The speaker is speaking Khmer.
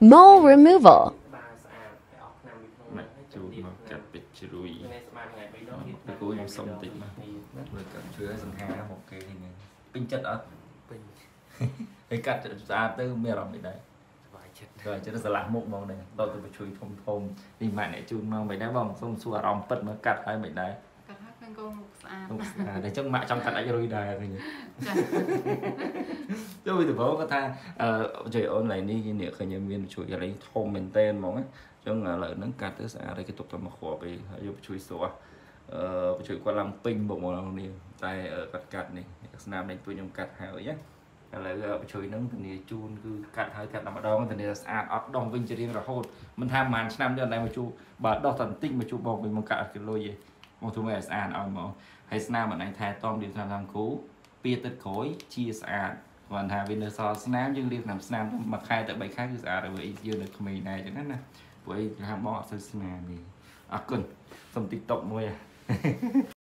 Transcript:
Mole removal. ស្បាស្អាតហើយអស់ឆ្នាំពីក្នុងម៉ាក់ជូនមកកាត់ពេជ្រជ្រួយនេះស្បាថ្ងៃ3ដងទៀតទៅគួរខ្ញុំសុំបន្តិចមកមើលកាត់ជួយឲ្យសង្ហាមកគេនេះពេញចិត្តអត់ពេញហើយកាត់ស្អាតទៅមានអារម្មណ៍មិនដែរសប្បាយចិត្តក៏ចិត្តស្រឡះមុខហ្មងដែរដល់ទៅជួយធំធំនេះម៉ាក់អ្នកជូនមកមិនដែរបងសុំសួរអារម្មណ៍ពិតមើលកាត់ហើយមិនដែរ កាត់ហើយឃើញកូនមុខស្អាតមុខស្អាតតែចឹងម៉ាក់ចង់កាត់អាចរុយដែរឃើញទេចាចូលពីដំបូងគាត់ថាអឺជួយអូនឡាញនេះគេនេះឃើញមានជួយឥឡូវធំមែនតែនហ្មងណាចឹងឥឡូវហ្នឹងកាត់ទៅស្អាតហើយគេទុកទៅមកគ្រាប់ឯងហើយយកទៅជួយស្រស់អឺជួយគាត់ឡើងពេញមុខមកនេះតែគាត់កាត់នេះស្នាមនេះពួកខ្ញុំកាត់ហើយណាឥឡូវជួយហ្នឹងធានាជូនគឺកាត់ហើយកាត់តែម្ដងធានាស្អាតអត់ដុំវិញជារៀងរហូតមិនថាប្រហែលឆ្នាំទេអត់ដែរមកជួបើដោះតែបន្តិចមកជួបងវិញមកកាត់អត់គីឡុយទេ មកធ្វើឲ្យស្អាតឲ្យមកហើយស្នាមអត់ឯងថែទាំរៀបតាមតាមគ្រូពីទឹកក្រោយជាស្អាតគាត់ថាវានៅសល់ស្នាមយើងលាបថ្នាំស្នាមទៅមួយខែទៅ3ខែគឺស្អាតហើយយើងនៅក្មេងដែរចឹងណាព្រោះអីថាបងអត់សូវស្នាមនេះអរគុណសុំ TikTok មួយ